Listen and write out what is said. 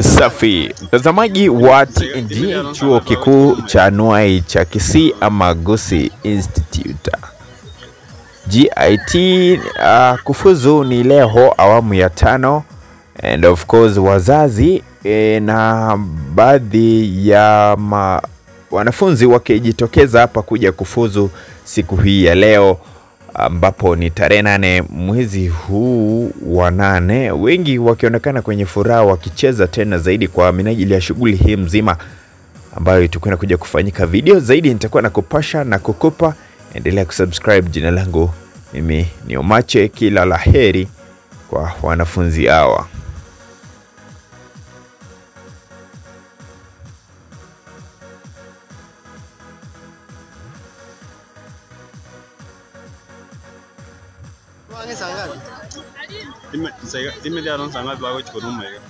Safi mtazamaji wa TNG, chuo kikuu cha anuai cha Kisii ama Gusii Institute GIT. Uh, kufuzu ni leho awamu ya tano and of course wazazi e, na baadhi ya ma, wanafunzi wakijitokeza hapa kuja kufuzu siku hii ya leo ambapo ni tarehe nane mwezi huu wa nane, wengi wakionekana kwenye furaha wakicheza tena zaidi kwa minajili ya shughuli hii mzima ambayo itakwenda kuja kufanyika. Video zaidi nitakuwa na kupasha na kukupa, endelea kusubscribe. Jina langu mimi ni Omache, kila la heri kwa wanafunzi hawa. wange sangapi imidiyano sangapi wakwechikonumaika